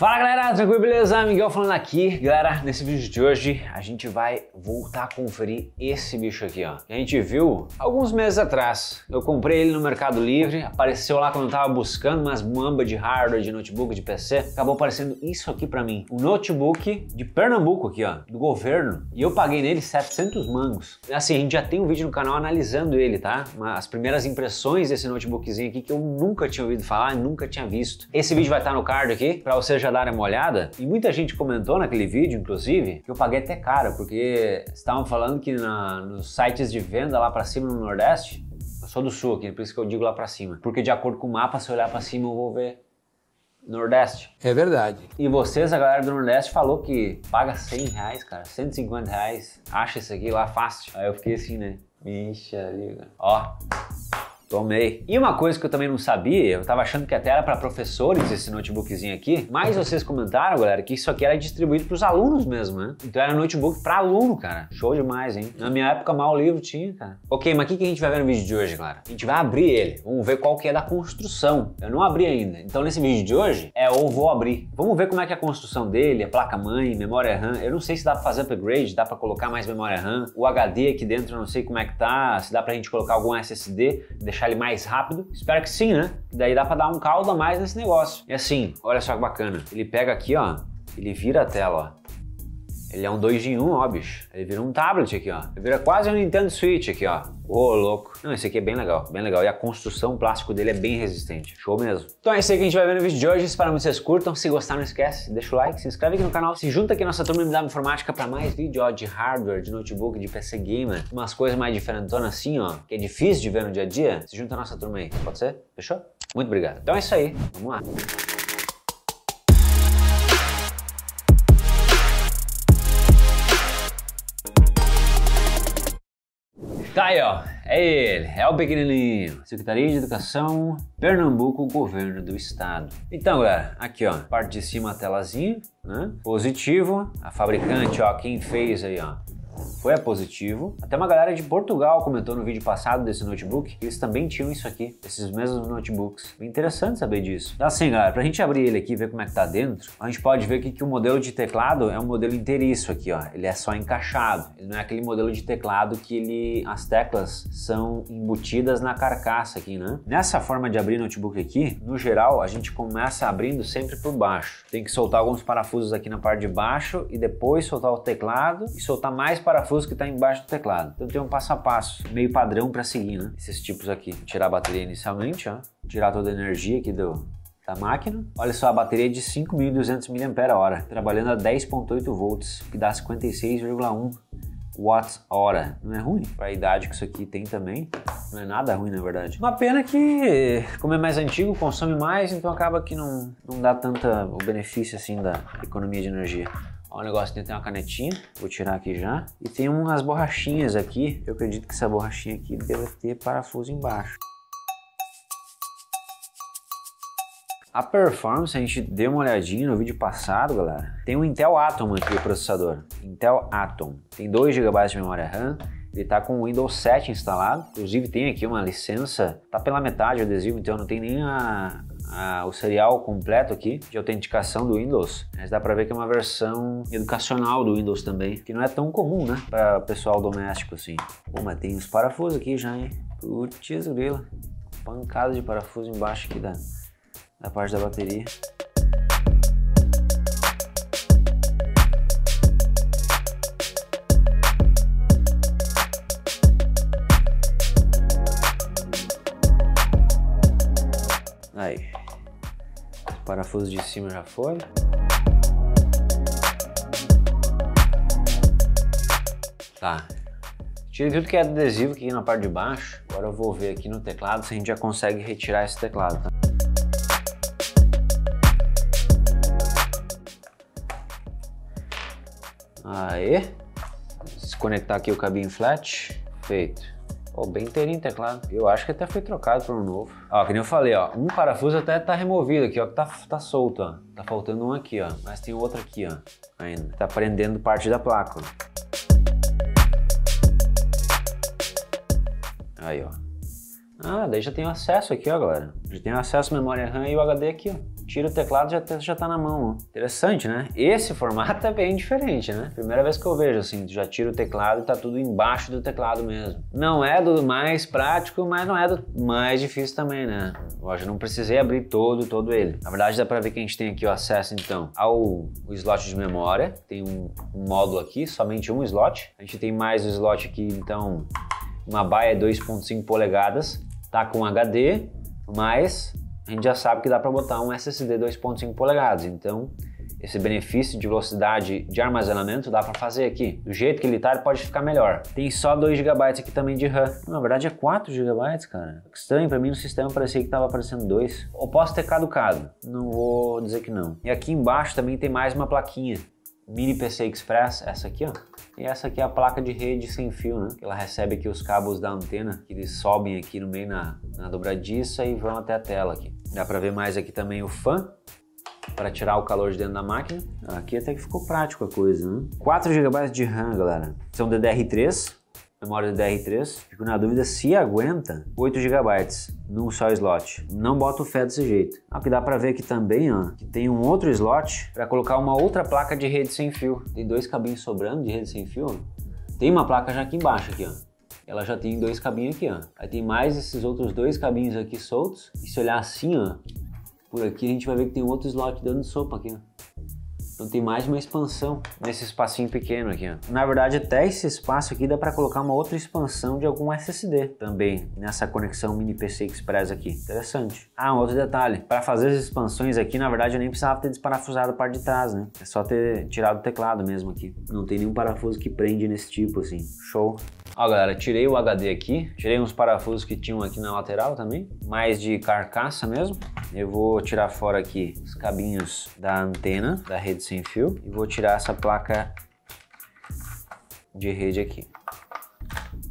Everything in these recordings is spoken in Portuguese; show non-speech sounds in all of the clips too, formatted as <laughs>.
Fala galera, tranquilo, beleza? Miguel falando aqui. Galera, nesse vídeo de hoje a gente vai voltar a conferir esse bicho aqui, ó. A gente viu alguns meses atrás. Eu comprei ele no Mercado Livre, apareceu lá quando eu tava buscando umas mamba de hardware, de notebook, de PC. Acabou aparecendo isso aqui pra mim. Um notebook de Pernambuco aqui, ó, do governo. E eu paguei nele 700 mangos. Assim, a gente já tem um vídeo no canal analisando ele, tá? As primeiras impressões desse notebookzinho aqui que eu nunca tinha ouvido falar, nunca tinha visto. Esse vídeo vai estar no card aqui, pra você já darem uma olhada. E muita gente comentou naquele vídeo, inclusive, que eu paguei até caro, porque estavam falando que na, nos sites de venda lá para cima no Nordeste, eu sou do Sul aqui, por isso que eu digo lá para cima, porque de acordo com o mapa, se eu olhar para cima eu vou ver Nordeste. É verdade. E vocês, a galera do Nordeste, falou que paga 100 reais, cara, 150 reais, acha isso aqui lá fácil. Aí eu fiquei assim, né? Bicha, liga. Ó, Tomei. E uma coisa que eu também não sabia, eu tava achando que até era para professores esse notebookzinho aqui, mas vocês comentaram, galera, que isso aqui era distribuído para os alunos mesmo, né? Então era notebook para aluno, cara. Show demais, hein? Na minha época, mal livro tinha, cara. Ok, mas o que, que a gente vai ver no vídeo de hoje, galera? A gente vai abrir ele. Vamos ver qual que é da construção. Eu não abri ainda. Então nesse vídeo de hoje, é ou vou abrir. Vamos ver como é que é a construção dele, a placa-mãe, memória RAM. Eu não sei se dá para fazer upgrade, dá para colocar mais memória RAM. O HD aqui dentro, eu não sei como é que tá, se dá pra gente colocar algum SSD, deixar deixar ele mais rápido? Espero que sim, né? Daí dá para dar um caldo a mais nesse negócio. E assim, olha só que bacana. Ele pega aqui, ó, ele vira a tela, ó. Ele é um 2 em 1, um, ó, bicho. Ele vira um tablet aqui, ó. Ele vira quase um Nintendo Switch aqui, ó. Ô, oh, louco. Não, esse aqui é bem legal, bem legal. E a construção, o plástico dele é bem resistente. Show mesmo. Então é isso aí que a gente vai ver no vídeo de hoje. Espero que vocês curtam. Se gostar, não esquece, deixa o like, se inscreve aqui no canal. Se junta aqui na nossa turma MW Informática para mais vídeo ó, de hardware, de notebook, de PC Gamer. Umas coisas mais diferentonas assim, ó, que é difícil de ver no dia a dia. Se junta à nossa turma aí. Pode ser? Fechou? Muito obrigado. Então é isso aí. Vamos lá. Tá aí, ó. É ele, é o pequenininho. Secretaria de Educação, Pernambuco, Governo do Estado. Então, galera, aqui, ó, parte de cima a telazinha, né? Positivo. A fabricante, ó, quem fez aí, ó, foi a positivo. Até uma galera de Portugal comentou no vídeo passado desse notebook que eles também tinham isso aqui, esses mesmos notebooks. Interessante saber disso. Então assim, galera, pra gente abrir ele aqui e ver como é que tá dentro, a gente pode ver aqui que o modelo de teclado é um modelo inteiriço aqui, ó. Ele é só encaixado. Ele não é aquele modelo de teclado que ele as teclas são embutidas na carcaça aqui, né? Nessa forma de abrir notebook aqui, no geral, a gente começa abrindo sempre por baixo. Tem que soltar alguns parafusos aqui na parte de baixo e depois soltar o teclado e soltar mais parafusos parafuso que está embaixo do teclado. Então tem um passo a passo, meio padrão para seguir, né? Esses tipos aqui. Tirar a bateria inicialmente, ó. Tirar toda a energia aqui do, da máquina. Olha só, a bateria é de 5.200 mAh, trabalhando a 10.8 volts, que dá 56,1 watts hora. Não é ruim para a idade que isso aqui tem também. Não é nada ruim, na verdade. Uma pena que, como é mais antigo, consome mais, então acaba que não, não dá tanta o benefício assim da economia de energia. Ó, o negócio tem uma canetinha, vou tirar aqui já. E tem umas borrachinhas aqui, eu acredito que essa borrachinha aqui deve ter parafuso embaixo. A performance, a gente deu uma olhadinha no vídeo passado, galera. Tem um Intel Atom aqui, o processador. Intel Atom. Tem 2 GB de memória RAM. Ele está com o Windows 7 instalado. Inclusive tem aqui uma licença, tá pela metade o adesivo, então não tem nem a, o serial completo aqui de autenticação do Windows. Mas dá para ver que é uma versão educacional do Windows também, que não é tão comum, né, para pessoal doméstico assim. Pô, mas tem os parafusos aqui já, hein? Putz, grila. Pancada de parafuso embaixo aqui da, da parte da bateria. Parafuso de cima já foi. Tá. Tirei tudo que é adesivo aqui na parte de baixo. Agora eu vou ver aqui no teclado se a gente já consegue retirar esse teclado. Tá? Aê. Desconectar aqui o cabinho flat. Feito. Pô, bem inteirinho teclado. Eu acho que até foi trocado por um novo. Ó, que nem eu falei, ó. Um parafuso até tá removido aqui, ó. Que tá, tá solto, ó. Tá faltando um aqui, ó. Mas tem outro aqui, ó. Ainda. Tá prendendo parte da placa, ó. Aí, ó. Ah, daí já tem acesso aqui, ó, galera. Já tem acesso à memória RAM e o HD aqui, ó. Tira o teclado já já tá na mão. Interessante, né? Esse formato <laughs> é bem diferente, né? Primeira vez que eu vejo assim, já tira o teclado e tá tudo embaixo do teclado mesmo. Não é do mais prático, mas não é do mais difícil também, né? Eu não precisei abrir todo, todo ele. Na verdade dá para ver que a gente tem aqui o acesso então ao slot de memória, tem um, um módulo aqui, somente um slot. A gente tem mais o slot aqui, então uma baia 2.5 polegadas, tá com HD, mas a gente já sabe que dá para botar um SSD 2.5 polegadas, então esse benefício de velocidade de armazenamento dá para fazer aqui. Do jeito que ele tá, ele pode ficar melhor. Tem só 2 GB aqui também de RAM. Na verdade é 4 GB, cara. Estranho, para mim no sistema parecia que tava aparecendo 2. Ou posso ter caducado, não vou dizer que não. E aqui embaixo também tem mais uma plaquinha. Mini PC Express, essa aqui, ó. E essa aqui é a placa de rede sem fio, né? Ela recebe aqui os cabos da antena, que eles sobem aqui no meio na, na dobradiça e vão até a tela aqui. Dá para ver mais aqui também o fan, para tirar o calor de dentro da máquina. Aqui até que ficou prático a coisa, né? 4 GB de RAM, galera. São DDR3, memória DDR3. Fico na dúvida se aguenta 8 GB num só slot. Não bota o fé desse jeito. O que dá para ver aqui também, ó, que tem um outro slot para colocar uma outra placa de rede sem fio. Tem dois cabinhos sobrando de rede sem fio. Tem uma placa já aqui embaixo aqui, ó. Ela já tem dois cabinhos aqui, ó. Aí tem mais esses outros dois cabinhos aqui soltos. E se olhar assim, ó, por aqui a gente vai ver que tem outro slot dando sopa aqui, ó. Então tem mais uma expansão nesse espacinho pequeno aqui. Ó. Na verdade, até esse espaço aqui dá para colocar uma outra expansão de algum SSD também nessa conexão mini PC Express aqui. Interessante. Ah, um outro detalhe. Para fazer as expansões aqui, na verdade, eu nem precisava ter desparafusado a parte de trás, né? É só ter tirado o teclado mesmo aqui. Não tem nenhum parafuso que prende nesse tipo assim. Show. Ó, galera, tirei o HD aqui, tirei uns parafusos que tinham aqui na lateral também, mais de carcaça mesmo. Eu vou tirar fora aqui os cabinhos da antena da rede sem fio e vou tirar essa placa de rede aqui.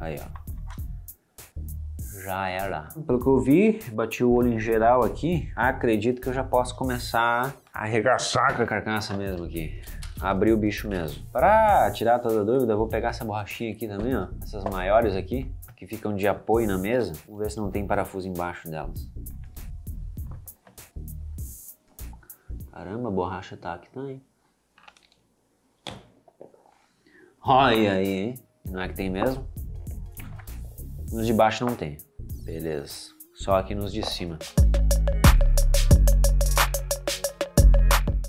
Aí, ó. Já era. Pelo que eu vi, bati o olho em geral aqui, acredito que eu já posso começar a arregaçar com a carcaça mesmo aqui abrir o bicho mesmo. Para tirar toda a dúvida, vou pegar essa borrachinha aqui também, ó, essas maiores aqui, que ficam de apoio na mesa. Vamos ver se não tem parafuso embaixo delas. Caramba, a borracha tá aqui também. Olha aí, hein? Não é que tem mesmo? Nos de baixo não tem. Beleza. Só aqui nos de cima.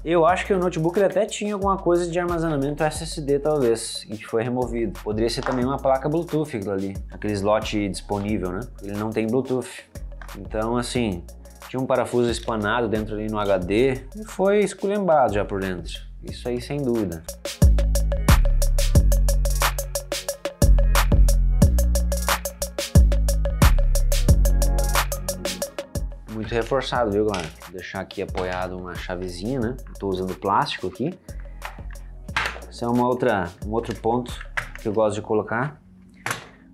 Eu acho que o notebook ele até tinha alguma coisa de armazenamento SSD talvez, e que foi removido. Poderia ser também uma placa Bluetooth aquilo ali, aquele slot disponível, né? Ele não tem Bluetooth. Então, assim, tinha um parafuso espanado dentro ali no HD e foi esculhambado já por dentro. Isso aí sem dúvida. Muito reforçado, viu, galera? Vou deixar aqui apoiado uma chavezinha, né? Estou usando plástico aqui. Esse é uma outra, um outro ponto que eu gosto de colocar.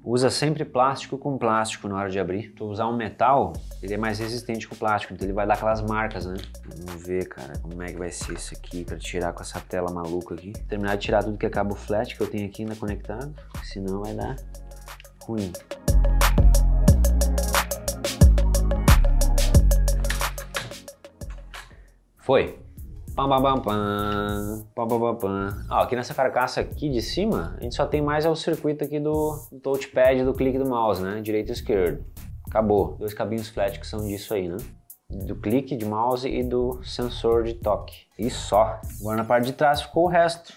Usa sempre plástico com plástico na hora de abrir. Tu usar um metal, ele é mais resistente que o plástico, então ele vai dar aquelas marcas, né? Vamos ver, cara, como é que vai ser isso aqui para tirar com essa tela maluca aqui. Terminar de tirar tudo que é cabo flat que eu tenho aqui ainda conectado, senão vai dar ruim. Foi. Pam, pam, pam, pam, pam, pam, pam. Ah, aqui nessa carcaça aqui de cima, a gente só tem mais é o circuito aqui do, do touchpad do clique do mouse, né? Direito e esquerdo. Acabou. Dois cabinhos flat que são disso aí, né? Do clique de mouse e do sensor de toque. E só. Agora na parte de trás ficou o resto.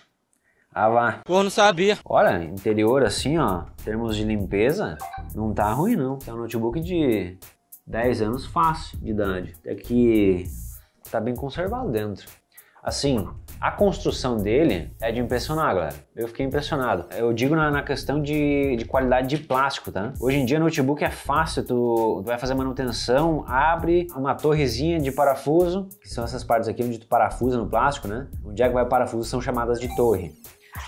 Ah, vá. Pô, não sabia. Olha, interior assim, ó, em termos de limpeza, não tá ruim não. É um notebook de 10 anos fácil de idade. Até que tá bem conservado dentro. Assim, a construção dele é de impressionar, galera. Eu fiquei impressionado. Eu digo na, na questão de, de, qualidade de plástico, tá? Hoje em dia, notebook é fácil, tu, tu, vai fazer manutenção, abre uma torrezinha de parafuso, que são essas partes aqui onde tu parafusa no plástico, né? Onde é que vai parafuso são chamadas de torre.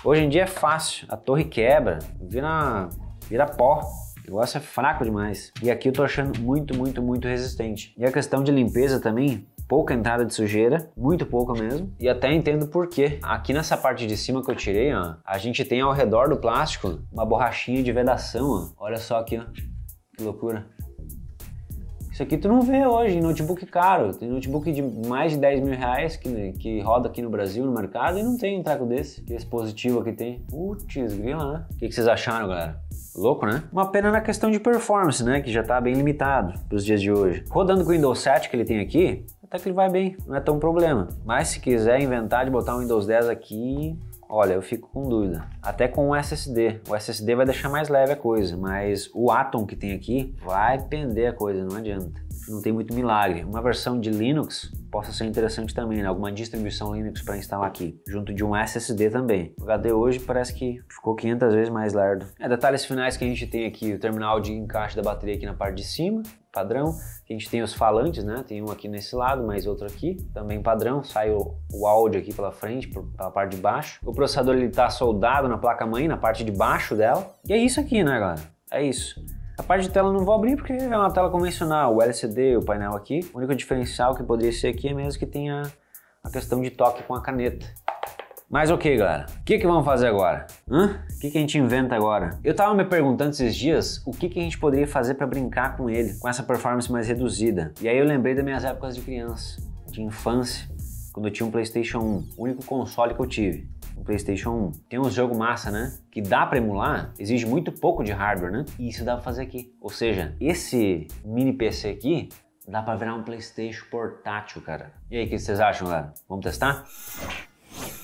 Hoje em dia é fácil, a torre quebra, vira, vira pó. O negócio é fraco demais. E aqui eu tô achando muito, muito, muito resistente. E a questão de limpeza também, pouca entrada de sujeira, muito pouca mesmo, e até entendo por quê. Aqui nessa parte de cima que eu tirei, ó, a gente tem ao redor do plástico uma borrachinha de vedação, ó. Olha só aqui, ó. Que loucura. Isso aqui tu não vê hoje em notebook caro. Tem notebook de mais de 10 mil reais que, que roda aqui no Brasil, no mercado, e não tem um treco desse. Que esse positivo aqui tem. Putz, grila, né? O que, que vocês acharam, galera? Louco, né? Uma pena na questão de performance, né? Que já tá bem limitado para os dias de hoje. Rodando com o Windows 7 que ele tem aqui, até que ele vai bem, não é tão problema. Mas se quiser inventar de botar um Windows 10 aqui, Olha, eu fico com dúvida. Até com o SSD. O SSD vai deixar mais leve a coisa, mas o Atom que tem aqui vai pender a coisa, não adianta. Não tem muito milagre. Uma versão de Linux possa ser interessante também, né? alguma distribuição Linux para instalar aqui, junto de um SSD também. O HD hoje parece que ficou 500 vezes mais lerdo. É, detalhes finais que a gente tem aqui, o terminal de encaixe da bateria aqui na parte de cima, padrão. A gente tem os falantes, né? Tem um aqui nesse lado, mais outro aqui, também padrão. Sai o, o áudio aqui pela frente, pela parte de baixo. O processador ele tá soldado na placa mãe, na parte de baixo dela. E é isso aqui, né, galera? É isso. A parte de tela não vou abrir porque é uma tela convencional, o LCD, o painel aqui. O único diferencial que poderia ser aqui é mesmo que tenha a questão de toque com a caneta. Mas ok, galera, o que, que vamos fazer agora? Hã? O que, que a gente inventa agora? Eu tava me perguntando esses dias o que, que a gente poderia fazer para brincar com ele, com essa performance mais reduzida. E aí eu lembrei das minhas épocas de criança, de infância, quando eu tinha um PlayStation 1, o único console que eu tive. PlayStation 1. Tem uns jogos massa, né? Que dá para emular, exige muito pouco de hardware, né? E isso dá pra fazer aqui. Ou seja, esse mini PC aqui dá para virar um PlayStation portátil, cara. E aí, o que vocês acham, galera? Vamos testar?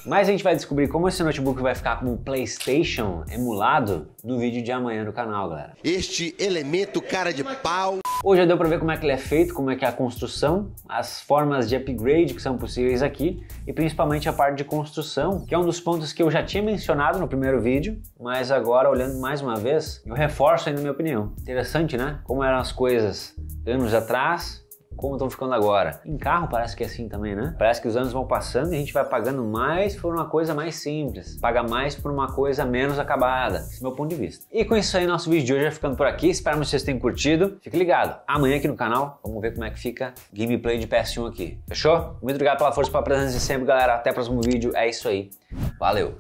Mas a gente vai descobrir como esse notebook vai ficar como um PlayStation emulado no vídeo de amanhã no canal, galera. Este elemento cara de pau. Hoje já deu para ver como é que ele é feito, como é que é a construção, as formas de upgrade que são possíveis aqui e principalmente a parte de construção, que é um dos pontos que eu já tinha mencionado no primeiro vídeo, mas agora olhando mais uma vez, eu reforço ainda a minha opinião. Interessante, né? Como eram as coisas anos atrás como estão ficando agora. Em carro parece que é assim também, né? Parece que os anos vão passando e a gente vai pagando mais por uma coisa mais simples, paga mais por uma coisa menos acabada. Esse é o meu ponto de vista. E com isso aí, nosso vídeo de hoje vai ficando por aqui. Espero que vocês tenham curtido. Fique ligado. Amanhã aqui no canal, vamos ver como é que fica gameplay de PS1 aqui. Fechou? Muito obrigado pela força, pela presença de sempre, galera. Até o próximo vídeo. É isso aí. Valeu!